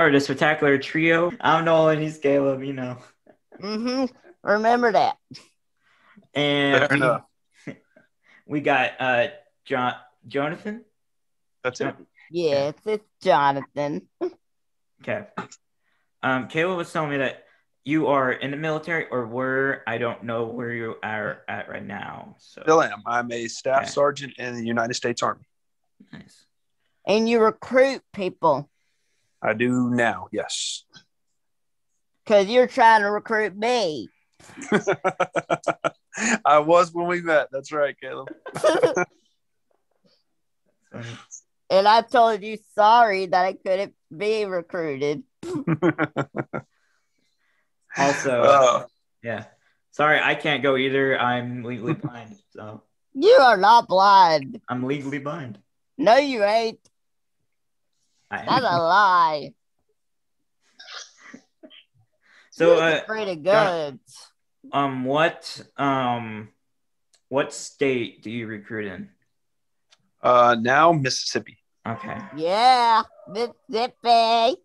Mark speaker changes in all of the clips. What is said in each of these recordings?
Speaker 1: or the spectacular trio. I'm Nolan. He's Caleb. You know.
Speaker 2: Mm-hmm. Remember that.
Speaker 1: And
Speaker 3: Fair enough.
Speaker 1: we got uh John Jonathan.
Speaker 3: That's it.
Speaker 2: Yes, it's Jonathan.
Speaker 1: Okay. Um, Caleb was telling me that you are in the military or were. I don't know where you are at right now. So
Speaker 3: Still am. I'm a staff
Speaker 1: Okay.
Speaker 3: sergeant in the United States Army.
Speaker 1: nice.
Speaker 2: And you recruit people
Speaker 3: I do now. Yes.
Speaker 2: because you're trying to recruit me.
Speaker 3: I was when we met. That's right, Caleb.
Speaker 2: and I told you sorry that I couldn't be recruited.
Speaker 1: Also,
Speaker 3: Uh,
Speaker 1: yeah. Sorry, I can't go either. I'm legally blind, so
Speaker 2: You are not blind.
Speaker 1: I'm legally blind.
Speaker 2: No, you ain't.
Speaker 1: I
Speaker 2: That's a lie.
Speaker 1: So,
Speaker 2: You're
Speaker 1: uh,
Speaker 2: pretty good.
Speaker 1: um, what, um, what state do you recruit in?
Speaker 3: uh, now Mississippi.
Speaker 1: Okay.
Speaker 2: Yeah, Mississippi.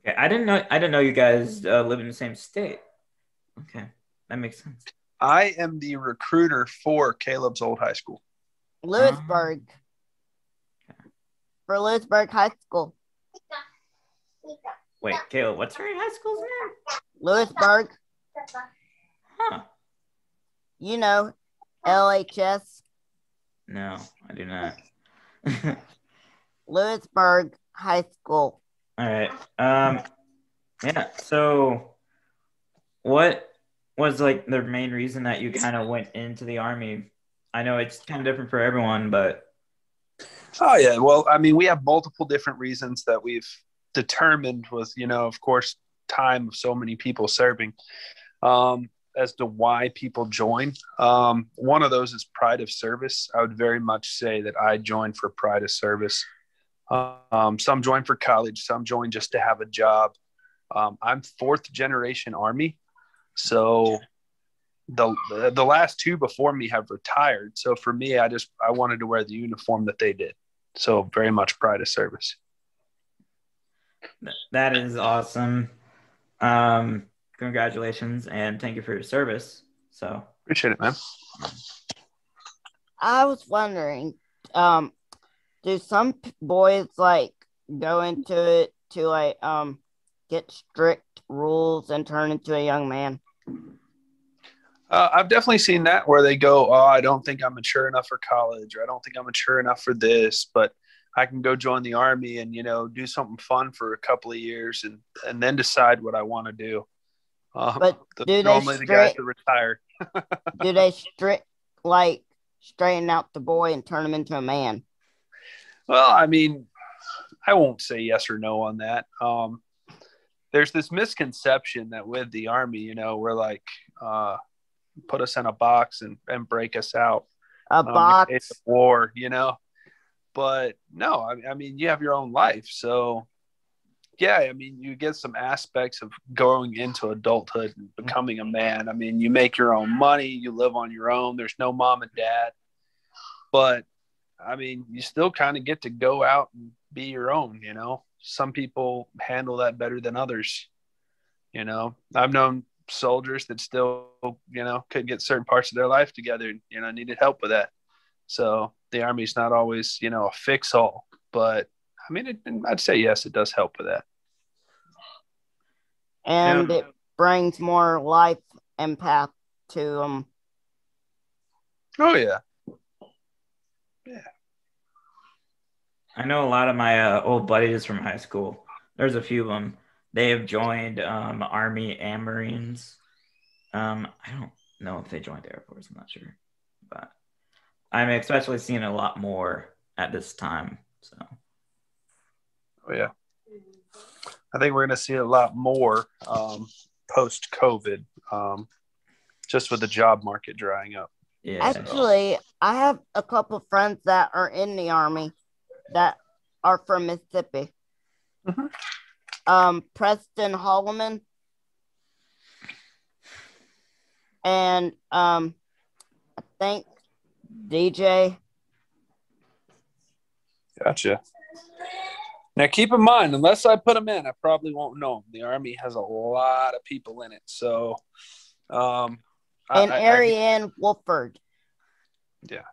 Speaker 1: Okay. I didn't know. I didn't know you guys uh, live in the same state. Okay, that makes sense.
Speaker 3: I am the recruiter for Caleb's old high school.
Speaker 2: Lewisburg. For Lewisburg High School.
Speaker 1: Wait, Kayla, what's your high school's name?
Speaker 2: Lewisburg,
Speaker 1: Huh?
Speaker 2: you know, LHS,
Speaker 1: No, I do not.
Speaker 2: Lewisburg High School.
Speaker 1: All right. Um. Yeah. So, what was like the main reason that you kind of went into the army? I know it's kind of different for everyone, but
Speaker 3: Oh yeah. Well, I mean, we have multiple different reasons that we've determined with, you know, of course, time of so many people serving, um, as to why people join. Um, one of those is pride of service. I would very much say that I joined for pride of service. Um, some join for college, some join just to have a job. Um, I'm fourth generation Army, so the the last two before me have retired. So for me, I just I wanted to wear the uniform that they did. So very much pride of service.
Speaker 1: that is awesome. Um, congratulations and thank you for your service. So,
Speaker 3: Appreciate it, man.
Speaker 2: I was wondering, um, do some boys like go into it to like um get strict rules and turn into a young man?
Speaker 3: Uh, I've definitely seen that where they go, "Oh, I don't think I'm mature enough for college, or I don't think I'm mature enough for this, but I can go join the army and you know do something fun for a couple of years and and then decide what I want to do." Uh,
Speaker 2: But
Speaker 3: the-
Speaker 2: do they
Speaker 3: normally the guys that retire.
Speaker 2: Do they strict like straighten out the boy and turn him into a man?
Speaker 3: Well, I mean, I won't say yes or no on that. Um, there's this misconception that with the army, you know, we're like, uh, put us in a box and, and break us out.
Speaker 2: A
Speaker 3: um,
Speaker 2: box.
Speaker 3: war, you know. But no, I, I mean, you have your own life, so yeah, I mean, you get some aspects of going into adulthood and becoming a man. I mean, you make your own money, you live on your own. There's no mom and dad, but I mean, you still kind of get to go out and be your own. You know, some people handle that better than others. You know, I've known soldiers that still, you know, couldn't get certain parts of their life together. and, You know, needed help with that. So the army's not always, you know, a fix all, but I mean, it, I'd say yes, it does help with that.
Speaker 2: and
Speaker 3: Yeah.
Speaker 2: it brings more life impact to them.
Speaker 3: Oh yeah.
Speaker 1: yeah, I know a lot of my uh, old buddies from high school. There's a few of them. They have joined um, Army and Marines. Um, I don't know if they joined the Air Force. I'm not sure, but I'm especially seeing a lot more at this time. So
Speaker 3: oh yeah. I think we're going to see a lot more um, post COVID, um, just with the job market drying up.
Speaker 1: yeah,
Speaker 2: Actually, I have a couple friends that are in the army that are from Mississippi.
Speaker 3: Mhm.
Speaker 2: Um, Preston Holloman and um, I think DJ.
Speaker 3: Gotcha. Now, keep in mind, unless I put them in, I probably won't know them. The Army has a lot of people in it. So, um, I-
Speaker 2: And
Speaker 3: I- I-
Speaker 2: Ariane Wolford. Yeah.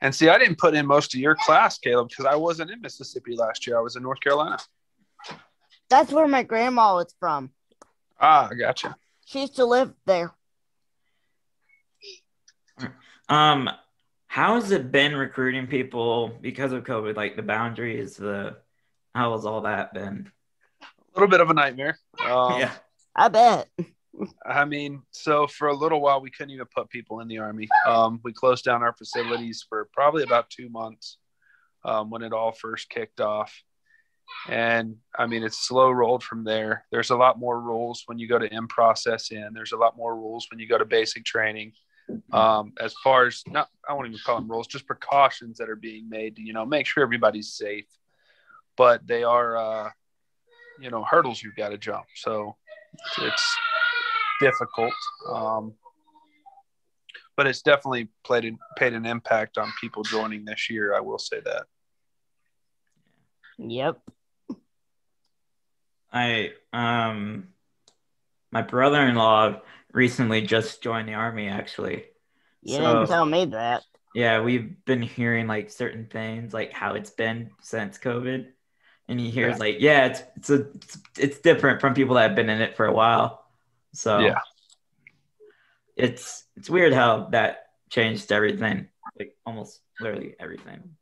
Speaker 3: And see, I didn't put in most of your class, Caleb, because I wasn't in Mississippi last year. I was in North Carolina.
Speaker 2: That's where my grandma was from.
Speaker 3: Ah, I gotcha.
Speaker 2: She used to live there.
Speaker 1: Um, how has it been recruiting people because of COVID? Like the boundaries, the how has all that been?
Speaker 3: A little bit of a nightmare. Um,
Speaker 1: yeah.
Speaker 2: I bet.
Speaker 3: I mean, so for a little while, we couldn't even put people in the Army. Um, we closed down our facilities for probably about two months um, when it all first kicked off. And I mean, it's slow rolled from there. There's a lot more rules when you go to M process in, there's a lot more rules when you go to basic training. Um, as far as not, I won't even call them rules, just precautions that are being made to, you know, make sure everybody's safe. But they are, uh, you know, hurdles you've got to jump. So it's, difficult. Um, but it's definitely played paid an impact on people joining this year. I will say that.
Speaker 2: Yep.
Speaker 1: I um my brother-in-law recently just joined the army actually.
Speaker 2: You
Speaker 1: So-
Speaker 2: didn't tell me that.
Speaker 1: Yeah, we've been hearing like certain things like how it's been since COVID. And he hears
Speaker 3: Yeah.
Speaker 1: like, yeah, it's it's a it's, it's different from people that have been in it for a while. So
Speaker 3: Yeah.
Speaker 1: It's it's weird how that changed everything. Like almost literally everything.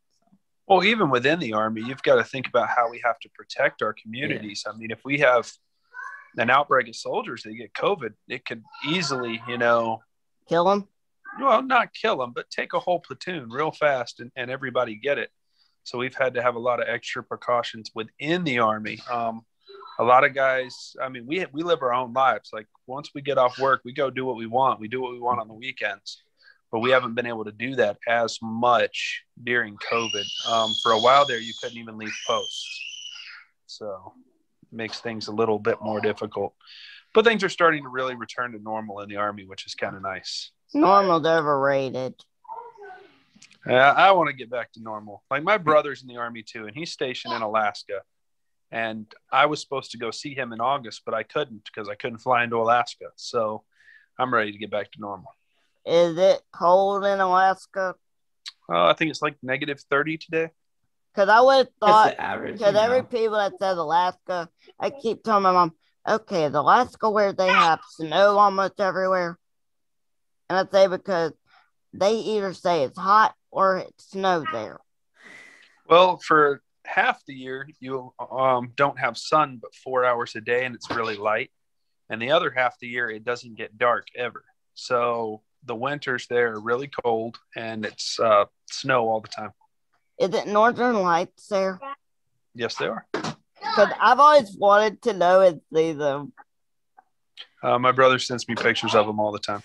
Speaker 3: Well, even within the Army, you've got to think about how we have to protect our communities. I mean, if we have an outbreak of soldiers that get COVID, it could easily, you know,
Speaker 2: Kill them.
Speaker 3: well, not kill them, but take a whole platoon real fast and, and everybody get it. So we've had to have a lot of extra precautions within the Army. Um, a lot of guys, I mean, we, we live our own lives. Like once we get off work, we go do what we want. We do what we want on the weekends, but we haven't been able to do that as much during COVID. Um, for a while there, you couldn't even leave posts. So it makes things a little bit more difficult. But things are starting to really return to normal in the Army, which is kind of nice.
Speaker 2: Normal's overrated.
Speaker 3: Yeah, I want to get back to normal. Like my brother's in the army too, and he's stationed in Alaska. And I was supposed to go see him in August, but I couldn't because I couldn't fly into Alaska. So I'm ready to get back to normal.
Speaker 2: Is it cold in Alaska?
Speaker 3: Uh, I think it's like negative 30 today.
Speaker 2: Because I would have thought,
Speaker 1: average.
Speaker 2: because every
Speaker 1: know.
Speaker 2: people that says Alaska, I keep telling my mom, okay, is Alaska where they have snow almost everywhere? And I say because they either say it's hot or it snows there.
Speaker 3: Well, for half the year, you um, don't have sun but four hours a day and it's really light. And the other half the year, it doesn't get dark ever. So the winters there are really cold and it's uh, snow all the time.
Speaker 2: Is it Northern Lights there?
Speaker 3: Yes, they are.
Speaker 2: Because I've always wanted to know and see them.
Speaker 3: Uh, my brother sends me pictures of them all the time.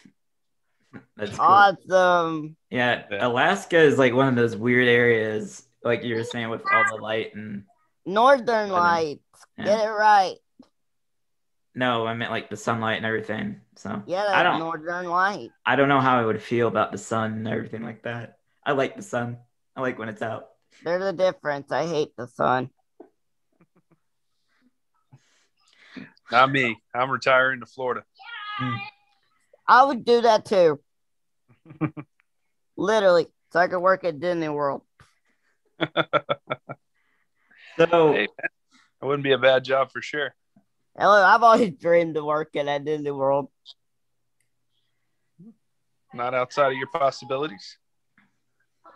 Speaker 1: That's cool.
Speaker 2: Awesome.
Speaker 1: Yeah,
Speaker 3: Yeah.
Speaker 1: Alaska is like one of those weird areas, like you were saying, with all the light and
Speaker 2: Northern Lights.
Speaker 1: yeah.
Speaker 2: Get it right.
Speaker 1: No, I meant like the sunlight and everything. So
Speaker 2: Yeah,
Speaker 1: I don't,
Speaker 2: Northern Light.
Speaker 1: I don't know how I would feel about the sun and everything like that. I like the sun. I like when it's out.
Speaker 2: There's a difference. I hate the sun.
Speaker 3: Not me. I'm retiring to Florida. Hmm.
Speaker 2: I would do that too. Literally, so I could work at Disney World.
Speaker 1: So
Speaker 3: Hey, man, it wouldn't be a bad job for sure.
Speaker 2: Hello, I've always dreamed of working at Disney World.
Speaker 3: Not outside of your possibilities.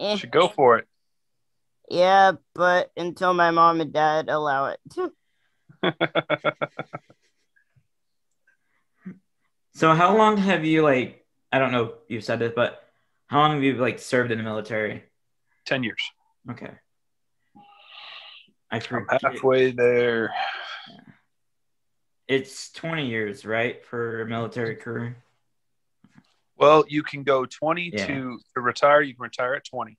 Speaker 2: Eh,
Speaker 3: Should go for it.
Speaker 2: yeah, but until my mom and dad allow it.
Speaker 1: so how long have you like? I don't know if you said this, but how long have you like served in the military?
Speaker 3: 10 years.
Speaker 1: Okay. I
Speaker 3: I'm halfway there.
Speaker 1: It's 20 years, right, for a military career?
Speaker 3: Well, you can go 20
Speaker 1: Yeah.
Speaker 3: to, to retire. You can retire at 20,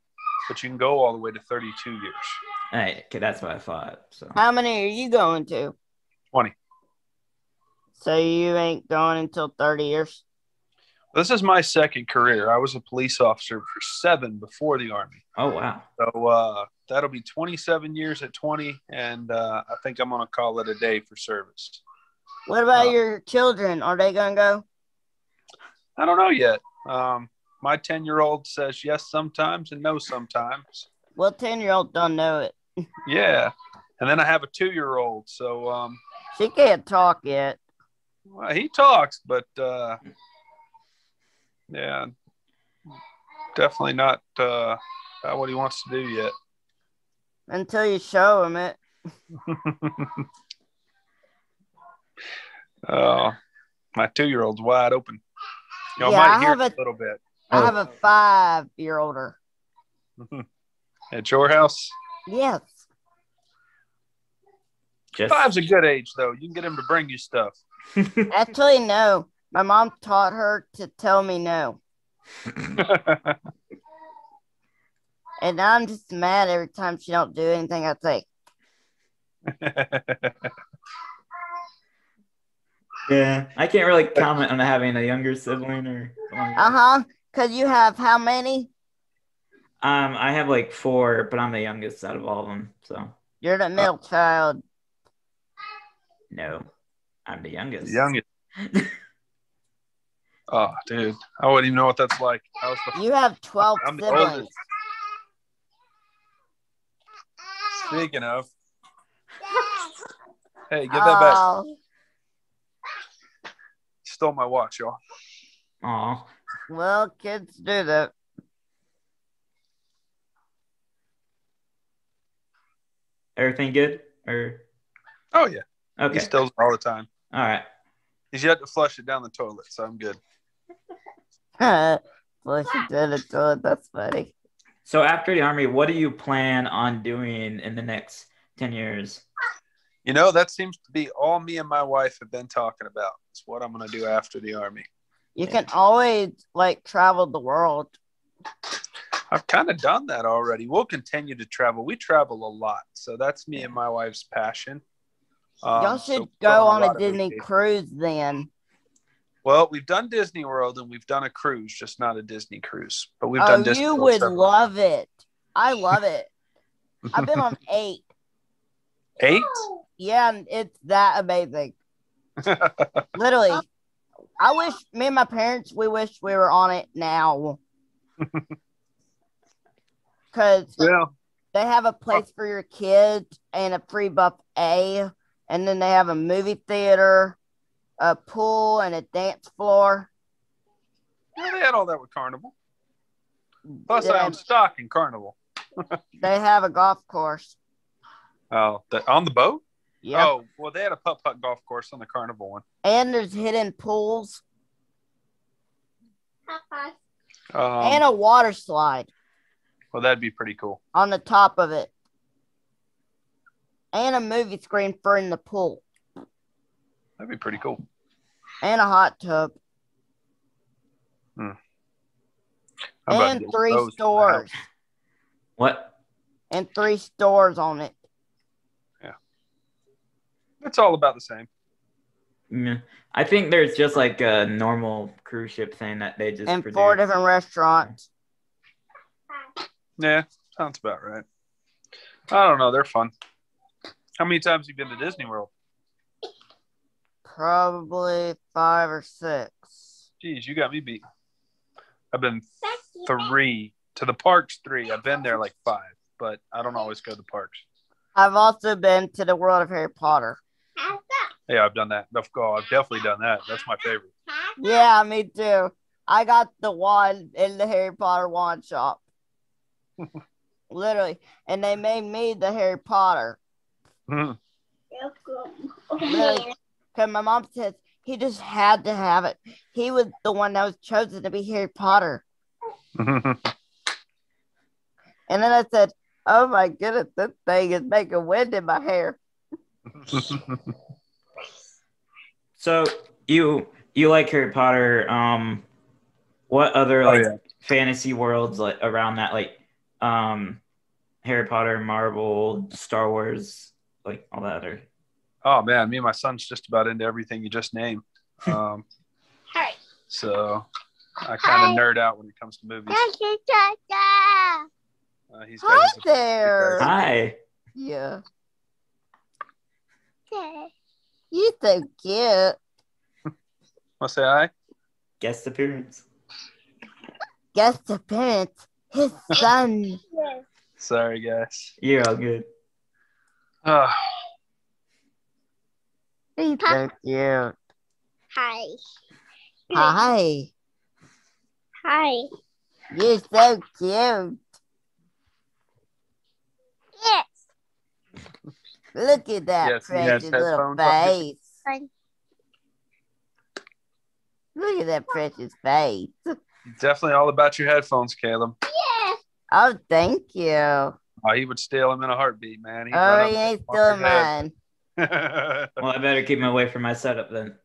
Speaker 3: but you can go all the way to 32 years.
Speaker 1: Hey, okay, that's what I thought. So
Speaker 2: How many are you going to?
Speaker 3: 20.
Speaker 2: So you ain't going until 30 years?
Speaker 3: This is my second career. I was a police officer for seven before the army.
Speaker 1: Oh wow.
Speaker 3: So uh, that'll be 27 years at 20, and uh, I think I'm gonna call it a day for service.
Speaker 2: What about
Speaker 3: Uh,
Speaker 2: your children? Are they gonna go?
Speaker 3: I don't know yet. Um, my 10 year old says yes sometimes and no sometimes.
Speaker 2: Well, ten year old don't know it.
Speaker 3: Yeah, and then I have a two year old. So um,
Speaker 2: She can't talk yet.
Speaker 3: well, he talks, but uh, yeah, definitely not uh, not what he wants to do yet.
Speaker 2: until you show him it.
Speaker 3: Oh, my two year old's wide open. Y'all
Speaker 2: Yeah,
Speaker 3: might
Speaker 2: I
Speaker 3: hear
Speaker 2: have
Speaker 3: it
Speaker 2: a-
Speaker 3: a little bit
Speaker 2: I
Speaker 1: Oh.
Speaker 2: have a oh. five year older.
Speaker 3: at your house.
Speaker 2: Yes.
Speaker 1: Just
Speaker 3: Five's a good age, though. You can get him to bring you stuff.
Speaker 2: Actually, no. My mom taught her to tell me no. And I'm just mad every time she don't do anything I say.
Speaker 1: Yeah. I can't really comment on having a younger sibling or something like that.
Speaker 2: Uh-huh. Cause you have how many?
Speaker 1: Um, I have like four, but I'm the youngest out of all of them. So
Speaker 2: You're the middle child.
Speaker 1: no, I'm the youngest.
Speaker 3: Youngest. Oh, dude, I wouldn't even know what that's like. I was the
Speaker 2: You have twelve
Speaker 3: I'm
Speaker 2: siblings.
Speaker 3: oldest. Speaking of, hey, give that back. Stole my watch, y'all.
Speaker 1: Aw.
Speaker 2: well, kids do that.
Speaker 1: Everything good? Or
Speaker 3: Oh yeah, Okay. he
Speaker 1: okay.
Speaker 3: steals all the time.
Speaker 1: All right.
Speaker 3: He's yet to flush it down the toilet, so I'm good.
Speaker 2: well, she did it to it. That's funny.
Speaker 1: So after the army, what do you plan on doing in the next ten years?
Speaker 3: You know, that seems to be all me and my wife have been talking about. It's what I'm going to do after the army.
Speaker 2: You can always like travel the world.
Speaker 3: I've kind of done that already. We'll continue to travel. We travel a lot, so that's me and my wife's passion. Um,
Speaker 2: Y'all should
Speaker 3: we've
Speaker 2: go on
Speaker 3: lot
Speaker 2: a Disney cruise then.
Speaker 3: Well, we've done Disney World and we've done a cruise, just not a Disney cruise. But we've
Speaker 2: oh,
Speaker 3: done Disney
Speaker 2: you
Speaker 3: World
Speaker 2: would
Speaker 3: several-
Speaker 2: love it. I love it. I've been on eight.
Speaker 3: eight.
Speaker 2: Yeah, it's that amazing. Literally. I wish me and my parents we wish we were on it now. Cause
Speaker 3: yeah,
Speaker 2: they have a oh. place for your kids and a free buffet, and then they have a movie theater, a pool, and a dance floor.
Speaker 3: yeah, they had all that with Carnival. Plus, I own stock in Carnival.
Speaker 2: they have a golf course.
Speaker 3: Oh, the, on the boat?
Speaker 2: Yeah.
Speaker 3: Oh, well, they had a putt putt golf course on the Carnival one.
Speaker 2: And there's hidden pools
Speaker 3: Um,
Speaker 2: and a water slide
Speaker 3: well, that'd be pretty cool.
Speaker 2: on the top of it. And a movie screen for in the pool.
Speaker 3: That'd be pretty cool.
Speaker 2: And a hot tub.
Speaker 3: I'm about to
Speaker 2: And three
Speaker 3: those in my
Speaker 2: stores.
Speaker 1: What?
Speaker 2: And three stores on it.
Speaker 3: It's all about the same.
Speaker 1: Mm, I think there's just like a normal cruise ship thing that they just
Speaker 2: And
Speaker 1: produce.
Speaker 2: four different restaurants.
Speaker 3: Yeah, sounds about right. I don't know. They're fun. How many times have you been to Disney World?
Speaker 2: Probably five or six.
Speaker 3: Geez, you got me beat. I've been three to the parks. Three. I've been there like five, but I don't always go to the parks.
Speaker 2: I've also been to the world of Harry Potter.
Speaker 3: Yeah, I've done that. Course, I've definitely done that. That's my favorite.
Speaker 2: Yeah, me too. I got the wand in the Harry Potter wand shop. Literally. And they made me the Harry Potter. Mm-hmm. Because my mom says he just had to have it. He was the one that was chosen to be Harry Potter. And then I said, Oh my goodness, this thing is making wind in my hair.
Speaker 1: So you you like Harry Potter? Um, what other
Speaker 3: Oh,
Speaker 1: like
Speaker 3: yeah.
Speaker 1: fantasy worlds like around that like um Harry Potter, Marvel, Star Wars, like all that other?
Speaker 3: oh man, me and my son's just about into everything you just named. Um, so I kind of nerd out when it comes to movies. Uh, he's
Speaker 2: Hi there.
Speaker 1: Hi.
Speaker 2: Yeah. You so cute.
Speaker 3: Want to say hi?
Speaker 1: Guest appearance.
Speaker 2: Guest appearance. His son.
Speaker 3: Sorry, guys.
Speaker 1: You're all good.
Speaker 3: Uh,
Speaker 2: He's so cute.
Speaker 4: Hi.
Speaker 2: Hi.
Speaker 4: Hi.
Speaker 2: You're so cute.
Speaker 4: Yes.
Speaker 2: Look at that
Speaker 3: Yes,
Speaker 2: precious little
Speaker 3: headphones on.
Speaker 2: face. Look at that precious face.
Speaker 3: definitely all about your headphones, Caleb.
Speaker 4: Yes.
Speaker 2: Oh, thank you. Oh,
Speaker 3: Oh, he would steal them in a heartbeat, man. He'd
Speaker 2: oh,
Speaker 3: he
Speaker 2: ain't
Speaker 3: up
Speaker 2: still
Speaker 3: on
Speaker 2: mine.
Speaker 1: Well, I better keep him away from my setup then.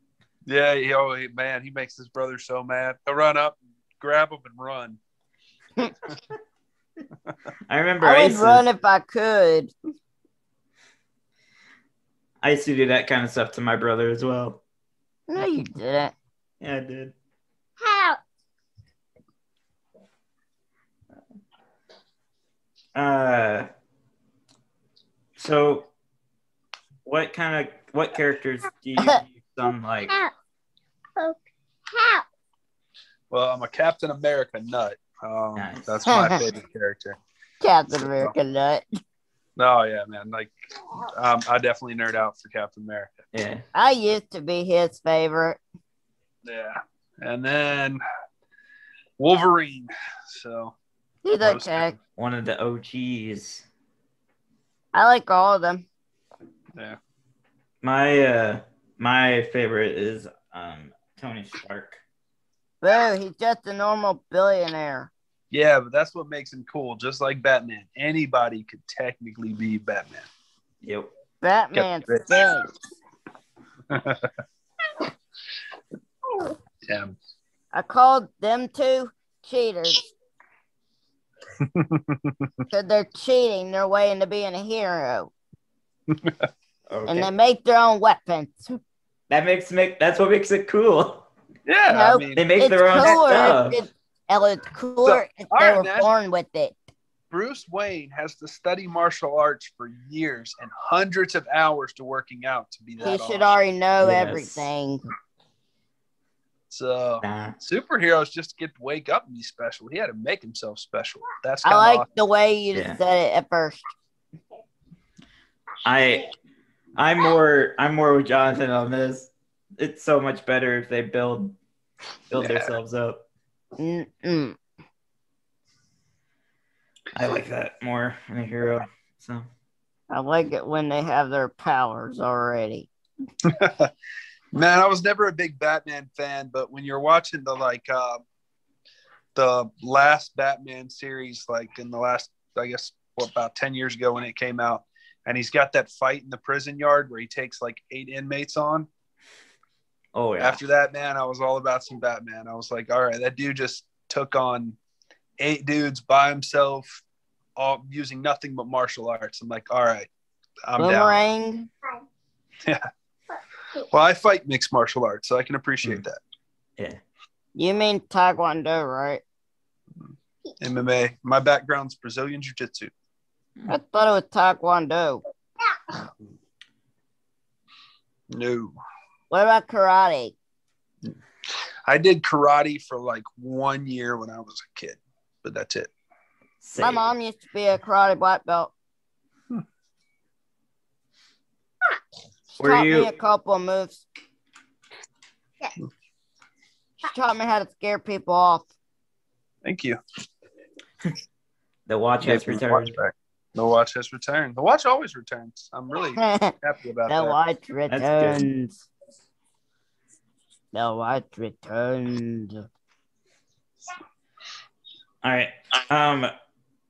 Speaker 3: yeah, he, oh, he- man, he makes his brother so mad. He'll run up, grab him, and run.
Speaker 1: I remember
Speaker 2: I
Speaker 1: I
Speaker 2: would
Speaker 1: used,
Speaker 2: run if I could.
Speaker 1: I used to do that kind of stuff to my brother as well.
Speaker 2: No, you didn't.
Speaker 1: Yeah, I did.
Speaker 4: How?
Speaker 1: Uh, so what kind of what characters do you some like?
Speaker 4: How? Oh.
Speaker 3: Well, I'm a Captain America nut. Um,
Speaker 1: Nice.
Speaker 3: That's my favorite character.
Speaker 2: Captain America nut.
Speaker 3: Oh yeah, man. Like, um, I definitely nerd out for Captain America.
Speaker 1: Yeah,
Speaker 2: I used to be his favorite.
Speaker 3: Yeah, and then Wolverine. So
Speaker 2: He's
Speaker 3: Most-
Speaker 2: okay.
Speaker 1: one of the OGs.
Speaker 2: I like all of them.
Speaker 3: yeah,
Speaker 1: My uh, my favorite is um Tony Stark.
Speaker 2: Boo, he's just a normal billionaire.
Speaker 3: Yeah, but that's what makes him cool. Just like Batman, anybody could technically be Batman.
Speaker 1: Yep.
Speaker 2: Batman
Speaker 3: Rich.
Speaker 2: stinks.
Speaker 3: Yeah,
Speaker 2: I called them two cheaters. Because they're cheating their way into being a hero.
Speaker 1: Okay.
Speaker 2: And they make their own weapons.
Speaker 1: that makes make that's what makes it cool.
Speaker 3: yeah. I mean,
Speaker 1: They make their own
Speaker 2: cooler
Speaker 1: stuff.
Speaker 2: if it, it's cooler if they were
Speaker 3: man.
Speaker 2: born with it.
Speaker 3: Bruce Wayne has to study martial arts for years and hundreds of hours to working out to be that.
Speaker 2: He should
Speaker 3: awesome.
Speaker 2: already know
Speaker 1: Yes.
Speaker 2: everything.
Speaker 3: So
Speaker 1: Nah.
Speaker 3: superheroes just get to wake up and be special. He had to make himself special. That's
Speaker 2: I like
Speaker 3: of
Speaker 2: the way you
Speaker 1: Yeah.
Speaker 2: said it at first.
Speaker 1: I I'm more I'm more with Jonathan on this. It's so much better if they build build
Speaker 3: Yeah.
Speaker 1: themselves up.
Speaker 2: Mm-mm.
Speaker 1: I like that more in a hero. So
Speaker 2: I like it when they have their powers already.
Speaker 3: Man, I was never a big Batman fan, but when you're watching the like uh, the last Batman series, like in the last, I guess, what about ten years ago when it came out, and he's got that fight in the prison yard where he takes like eight inmates on.
Speaker 1: Oh yeah.
Speaker 3: After that, man, I was all about some Batman. I was like, all right, that dude just took on eight dudes by himself, all using nothing but martial arts. I'm like, all right, I'm down.
Speaker 2: Boomerang.
Speaker 3: Well, I fight mixed martial arts, so I can appreciate hmm. that.
Speaker 1: yeah.
Speaker 2: You mean Taekwondo, right?
Speaker 3: MMA. My background's Brazilian Jiu Jitsu.
Speaker 2: I thought it was Taekwondo.
Speaker 3: No.
Speaker 2: What about karate?
Speaker 3: I did karate for like one year when I was a kid, but that's it.
Speaker 2: My mom used to be a karate black belt. She
Speaker 1: Were
Speaker 2: taught
Speaker 1: you-
Speaker 2: me a couple of moves. She taught me how to scare people off.
Speaker 3: Thank you.
Speaker 1: The watch has
Speaker 3: Gave the
Speaker 1: returned.
Speaker 3: watch. The watch has returned. The watch always returns. I'm really happy about that.
Speaker 2: The watch
Speaker 1: good.
Speaker 2: returns. The watch returned.
Speaker 1: All right. Um,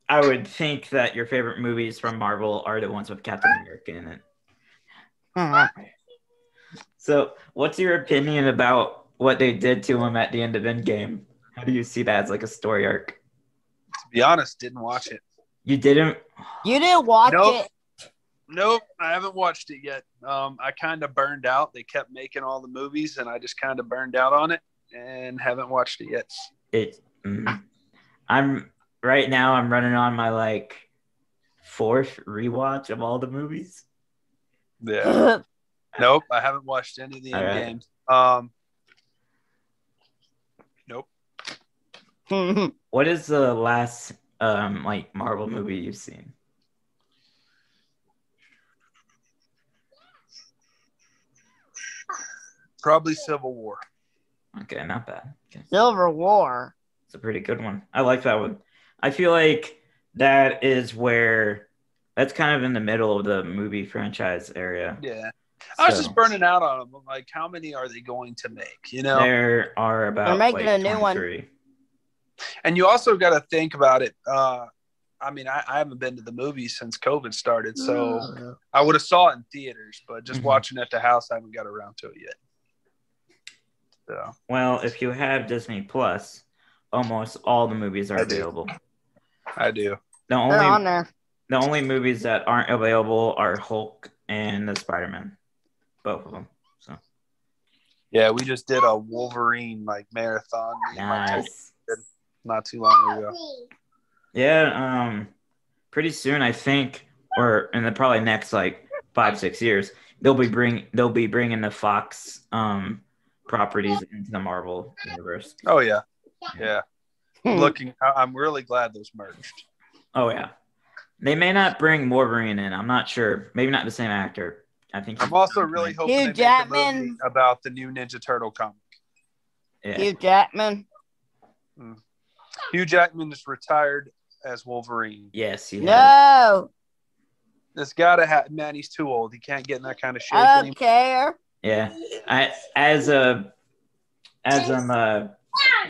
Speaker 1: I would think that your favorite movies from Marvel are the ones with Captain America in it. So, what's your opinion about what they did to him at the end of Endgame? How do you see that as like a story arc?
Speaker 3: To be honest, didn't watch it.
Speaker 1: You didn't.
Speaker 2: you didn't watch
Speaker 3: Nope.
Speaker 2: it?
Speaker 3: Nope, I haven't watched it yet. Um, I kind of burned out. They kept making all the movies, and I just kind of burned out on it. and haven't watched it yet.
Speaker 1: It. mm. I'm right now. I'm running on my like fourth rewatch of all the movies.
Speaker 3: Yeah. nope, I haven't watched any of the end
Speaker 1: right.
Speaker 3: games. Um, nope.
Speaker 1: What is the last um like Marvel movie you've seen?
Speaker 3: Probably Civil War.
Speaker 1: Okay, not bad. Okay.
Speaker 2: Silver War.
Speaker 1: It's a pretty good one. I like that one. I feel like that is where that's kind of in the middle of the movie franchise area.
Speaker 3: Yeah. I was
Speaker 1: So,
Speaker 3: just burning out on them. I'm Like, how many are they going to make? You know,
Speaker 1: There are about
Speaker 2: They're making
Speaker 1: like,
Speaker 2: a new one.
Speaker 3: and you also got to think about it. Uh, I mean, I, I haven't been to the movies since COVID started, so I would have saw it in theaters, but just
Speaker 1: Mhm.
Speaker 3: watching at the house, I haven't got around to it yet. So
Speaker 1: Well, if you have Disney Plus, almost all the movies are
Speaker 3: I do.
Speaker 1: available.
Speaker 3: I do.
Speaker 1: The
Speaker 2: They're on
Speaker 1: only
Speaker 2: there.
Speaker 1: the only movies that aren't available are Hulk and the Spider-Man. Both of them. So
Speaker 3: Yeah, we just did a Wolverine like marathon me and my twin
Speaker 1: nice.
Speaker 3: not too long ago.
Speaker 1: Yeah, um pretty soon I think or in the probably next like 5 6 years they'll be bring they'll be bringing the Fox um properties into the Marvel universe.
Speaker 3: Oh yeah, yeah.
Speaker 2: Hmm.
Speaker 3: Looking, I- I'm really glad those merged.
Speaker 1: Oh yeah. They may not bring Wolverine in. I'm not sure. Maybe not the same actor. I think
Speaker 3: I'm also really hoping
Speaker 2: Hugh
Speaker 3: they make a
Speaker 2: Jackman.
Speaker 3: movie about the new Ninja Turtle comic.
Speaker 1: yeah.
Speaker 2: Hugh Jackman.
Speaker 3: Hugh Jackman is retired as Wolverine.
Speaker 1: Yes, he has.
Speaker 2: No,
Speaker 3: This gotta have man. He's too old. He can't get in that kind of shape
Speaker 2: I don't
Speaker 3: anymore.
Speaker 2: care.
Speaker 1: Yeah, I as a as I'm a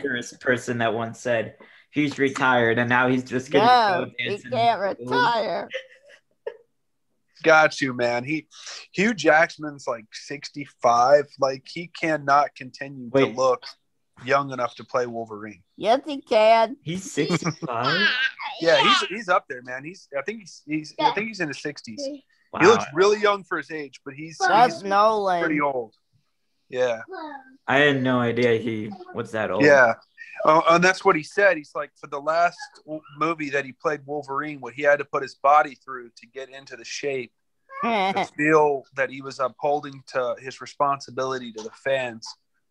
Speaker 1: curious person that once said he's retired and now he's just gonna
Speaker 2: No,
Speaker 1: go
Speaker 2: he can't retire.
Speaker 3: Got you, man. He Hugh Jackman's like 65. Like he cannot continue to look young enough to play Wolverine.
Speaker 2: Yes, he can.
Speaker 1: He's 65.
Speaker 3: Yeah, he's he's up there, man. He's I think he's he's I think he's in his 60s.
Speaker 1: Wow.
Speaker 3: He looks really young for his age, but he's,
Speaker 2: That's
Speaker 3: he's
Speaker 2: Nolan.
Speaker 3: pretty old. Yeah.
Speaker 1: I had no idea he was that old.
Speaker 3: Yeah. Oh, and that's what he said. He's like, for the last w- movie that he played Wolverine, what he had to put his body through to get into the shape, to feel that he was upholding to his responsibility to the fans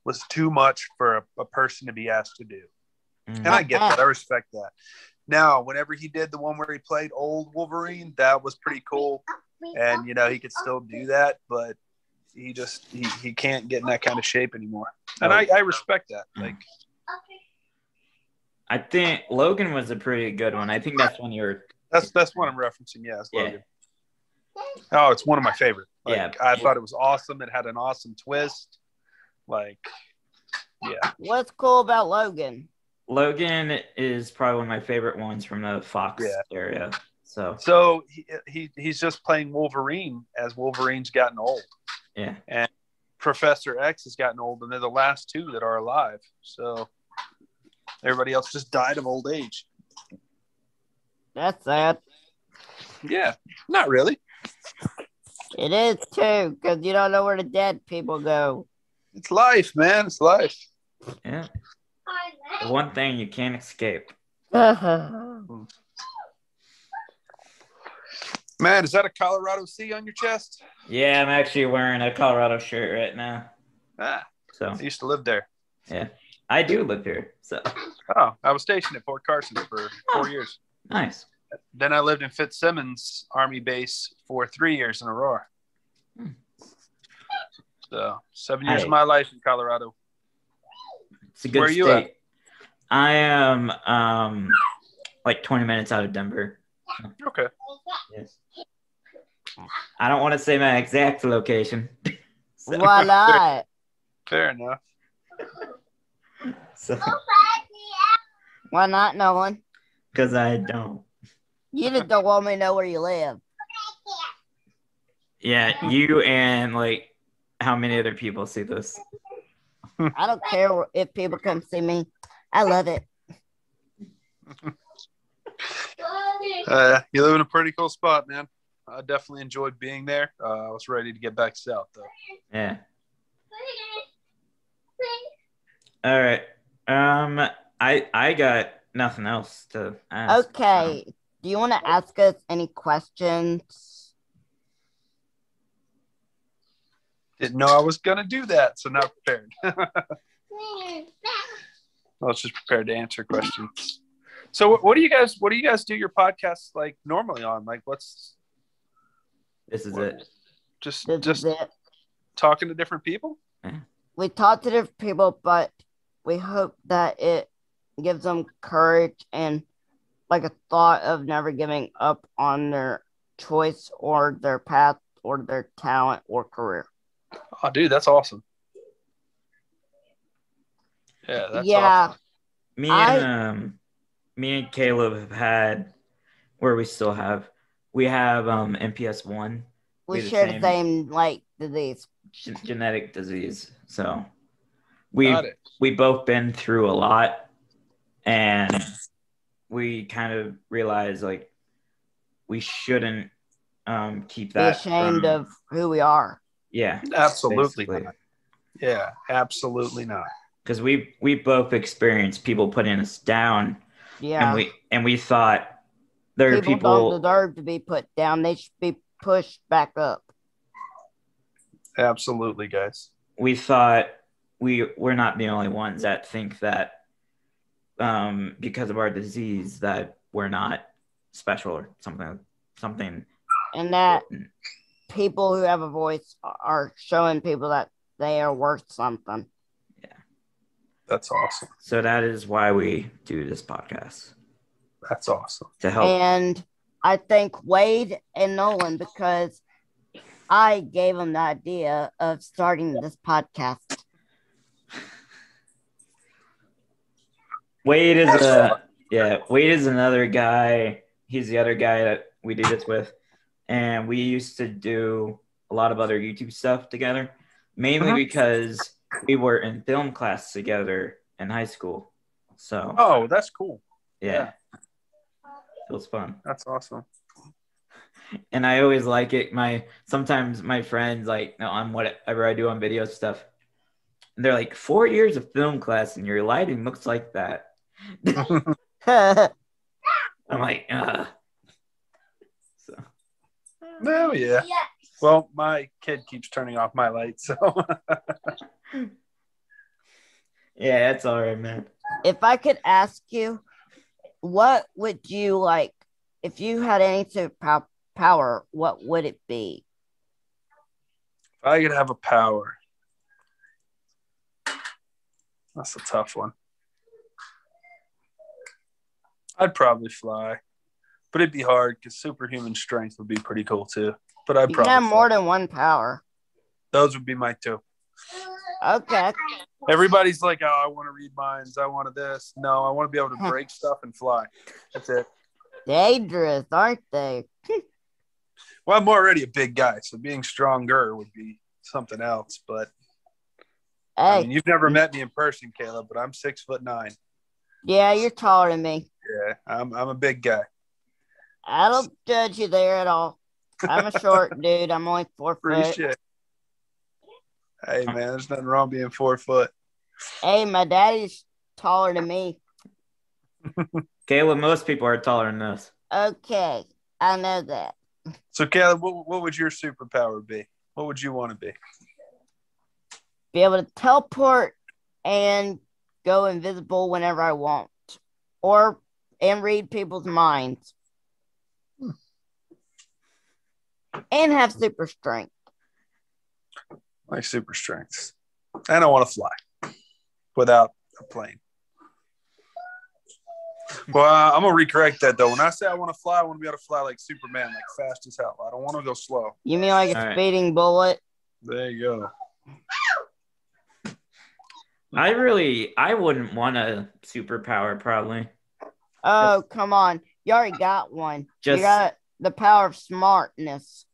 Speaker 3: was too much for a, a person to be asked to do.
Speaker 1: Mm.
Speaker 3: And I get that. I respect that. Now, whenever he did the one where he played old Wolverine, that was pretty cool. And, you know, he could still do that, but he just, he, he can't get in that kind of shape anymore. And I, I respect that. Like,
Speaker 1: I think Logan was a pretty good one. I think that's when you're.
Speaker 3: That's that's what I'm referencing. Yeah, it's
Speaker 1: Yeah.
Speaker 3: Logan. Oh, it's one of my favorite. Like,
Speaker 1: Yeah.
Speaker 3: I thought it was awesome. It had an awesome twist. Like, yeah,
Speaker 2: What's cool about Logan?
Speaker 1: Logan is probably one of my favorite ones from the Fox
Speaker 3: Yeah.
Speaker 1: area. So
Speaker 3: so he, he he's just playing Wolverine as Wolverine's gotten old.
Speaker 1: yeah, and
Speaker 3: Professor X has gotten old, and they're the last two that are alive. So everybody else just died of old age.
Speaker 2: That's sad.
Speaker 3: Yeah, not really.
Speaker 2: It is too, because you don't know where the dead people go.
Speaker 3: It's life, man. It's life.
Speaker 1: yeah. The one thing you can't escape. Uh-huh.
Speaker 3: Man, is that a Colorado C on your chest?
Speaker 1: Yeah, I'm actually wearing a Colorado shirt right now.
Speaker 3: Ah,
Speaker 1: So
Speaker 3: I used to live there.
Speaker 1: Yeah, I do live here. So
Speaker 3: Oh, I was stationed at Fort Carson for four years.
Speaker 1: nice.
Speaker 3: Then I lived in Fitzsimons Army Base for three years in Aurora.
Speaker 1: Hmm.
Speaker 3: So seven years
Speaker 1: Hey.
Speaker 3: of my life in Colorado.
Speaker 1: It's a good
Speaker 3: Where are you
Speaker 1: state. I am um like 20 minutes out of Denver.
Speaker 3: Okay.
Speaker 1: Yes. I don't want to say my exact location. so,
Speaker 2: Why not?
Speaker 3: Fair enough.
Speaker 1: so
Speaker 2: Why not, Nolan?
Speaker 1: because I don't.
Speaker 2: You just don't want me to know where you live.
Speaker 1: Yeah, you and like how many other people see this?
Speaker 2: I don't care if people come see me. I love it.
Speaker 3: Uh, you live in a pretty cool spot, man. I definitely enjoyed being there. Uh, I was ready to get back south, though.
Speaker 1: Yeah. All right. Um, I I got nothing else to ask.
Speaker 2: Okay. Do you want to ask us any questions?
Speaker 3: Didn't know I was gonna do that, so not prepared. I was just prepared to answer questions. So, what, what do you guys? What do you guys do your podcasts like normally on? Like, what's
Speaker 1: This is it.
Speaker 3: just
Speaker 2: This
Speaker 3: just
Speaker 2: it.
Speaker 3: talking to different people?
Speaker 2: We talk to different people, but we hope that it gives them courage and like a thought of never giving up on their choice or their path or their talent or career.
Speaker 3: Oh, dude, that's awesome. Yeah, that's
Speaker 2: yeah.
Speaker 3: awesome.
Speaker 1: Me
Speaker 2: I-
Speaker 1: and um, me and Caleb have had, where we still have, we have um MPS one
Speaker 2: We
Speaker 1: We
Speaker 2: share the
Speaker 1: same.
Speaker 2: same like disease.
Speaker 1: gen- genetic disease. So we
Speaker 3: Got
Speaker 1: we both been through a lot, and we kind of realized like we shouldn't um keep
Speaker 2: Be
Speaker 1: that
Speaker 2: ashamed
Speaker 1: from-
Speaker 2: of who we are.
Speaker 1: yeah
Speaker 3: Absolutely not. Yeah, absolutely not.
Speaker 1: Because we we both experienced people putting us down
Speaker 2: Yeah.
Speaker 1: and we and we thought there are
Speaker 2: people,
Speaker 1: people
Speaker 2: don't deserve to be put down. They should be pushed back up.
Speaker 3: Absolutely, guys.
Speaker 1: we thought we we're not the only ones that think that um because of our disease that we're not special or something something
Speaker 2: And that people who have a voice are showing people that they are worth something.
Speaker 3: That's awesome.
Speaker 1: so that is why we do this podcast
Speaker 3: That's awesome.
Speaker 1: to help
Speaker 2: And I thank Wade and Nolan because I gave them the idea of starting this podcast.
Speaker 1: Wade is a yeah Wade is another guy he's the other guy that we do this with and we used to do a lot of other YouTube stuff together mainly
Speaker 3: Mhm.
Speaker 1: because we were in film class together in high school so
Speaker 3: Oh, that's cool.
Speaker 1: yeah it was fun
Speaker 3: That's awesome.
Speaker 1: and I always like it. My sometimes my friends like no, on whatever I do on video stuff, and they're like four years of film class and your lighting looks like that. I'm like, uh. So
Speaker 3: No, yeah. Well, my kid keeps turning off my lights, so
Speaker 1: yeah, that's all right, man.
Speaker 2: if I could ask you, what would you like if you had any superpower? Power, what would it be?
Speaker 3: if I could have a power. That's a tough one. I'd probably fly, but it'd be hard because superhuman strength would be pretty cool too. But I'd
Speaker 2: You
Speaker 3: probably
Speaker 2: have
Speaker 3: fly.
Speaker 2: more than one power.
Speaker 3: Those would be my two.
Speaker 2: Okay.
Speaker 3: Everybody's like, "Oh, I want to read minds. I wanted this." No, I want to be able to break stuff and fly. That's it.
Speaker 2: Dangerous, aren't they?
Speaker 3: Well, I'm already a big guy, so being stronger would be something else. But I mean, you've never met me in person, Caleb, but I'm six foot nine.
Speaker 2: yeah, you're taller than me.
Speaker 3: Yeah, I'm I'm a big guy.
Speaker 2: I don't judge you there at all. I'm a short dude. I'm only four foot.
Speaker 3: shit. Hey man, there's nothing wrong being four foot.
Speaker 2: Hey, my daddy's taller than me.
Speaker 1: Caleb, most people are taller than us.
Speaker 2: Okay, I know that.
Speaker 3: So Caleb, what, what would your superpower be? What would you want to be?
Speaker 2: Be able to teleport and go invisible whenever I want, or and read people's minds, hmm. and have super strength.
Speaker 3: Like super strength. And I want to fly without a plane. Well, uh, I'm gonna recorrect that though. When I say I want to fly, I want to be able to fly like Superman, like fast as hell. I don't want to go slow.
Speaker 2: You mean like a
Speaker 1: All right.
Speaker 2: speeding bullet?
Speaker 3: There you go.
Speaker 1: I really, I wouldn't want a superpower. Probably
Speaker 2: Oh, come on. You already got one.
Speaker 1: just
Speaker 2: you got the power of smartness.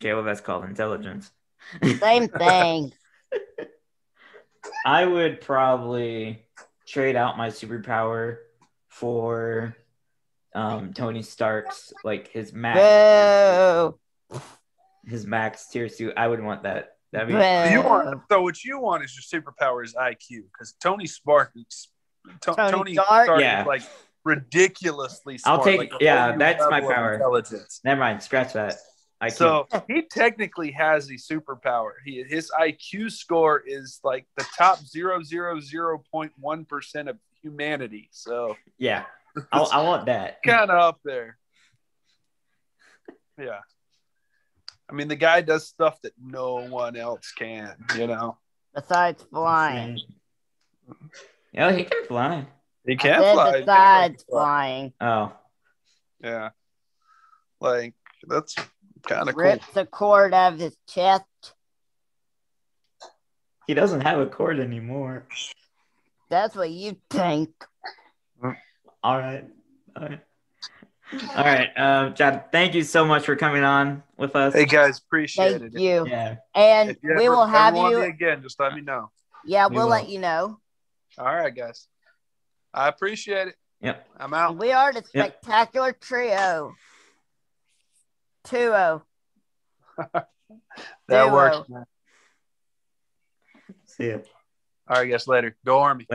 Speaker 1: Caleb. That's called intelligence.
Speaker 2: Same thing.
Speaker 1: I would probably trade out my superpower for um, Tony Stark's like his max
Speaker 2: Boo.
Speaker 1: his max tier suit. I would want that That'd be
Speaker 2: But-
Speaker 3: You want so what you want is your superpower is IQ because Tony Spark, to,
Speaker 2: Tony
Speaker 3: Tony,
Speaker 2: Stark?
Speaker 3: Stark
Speaker 1: Yeah.
Speaker 3: is like ridiculously
Speaker 1: I'll
Speaker 3: smart.
Speaker 1: take-
Speaker 3: like
Speaker 1: yeah, that's my power.
Speaker 3: Intelligence.
Speaker 1: never mind. Scratch that. I
Speaker 3: So he technically has a superpower. He his IQ score is like the top zero zero zero point one percent of humanity. So
Speaker 1: yeah, I, I want that.
Speaker 3: kind of up there. Yeah. I mean, the guy does stuff that no one else can. You know,
Speaker 2: Besides flying.
Speaker 1: Yeah, oh, he can fly.
Speaker 3: he can fly.
Speaker 2: besides flying.
Speaker 1: Oh,
Speaker 3: Yeah. Like that's kind of cool.
Speaker 2: Rips the cord out of his chest.
Speaker 1: he doesn't have a cord anymore.
Speaker 2: That's what you think.
Speaker 1: All right. All right. All right. Um, John, thank you so much for coming on with us.
Speaker 3: Hey guys, appreciate it.
Speaker 2: Thank
Speaker 3: it.
Speaker 2: you.
Speaker 1: Yeah.
Speaker 2: And
Speaker 3: If you
Speaker 2: we
Speaker 3: ever-
Speaker 2: will have you.
Speaker 3: again. Just let me know.
Speaker 2: Yeah,
Speaker 1: We
Speaker 2: we'll
Speaker 1: will.
Speaker 2: let you know.
Speaker 3: All right, guys. I appreciate it.
Speaker 1: Yep.
Speaker 3: I'm out.
Speaker 2: We are the
Speaker 1: Yep.
Speaker 2: spectacular trio. Duo.
Speaker 3: That
Speaker 2: Duo.
Speaker 3: works. man.
Speaker 1: See ya.
Speaker 3: All right, guys. Later. Go Army.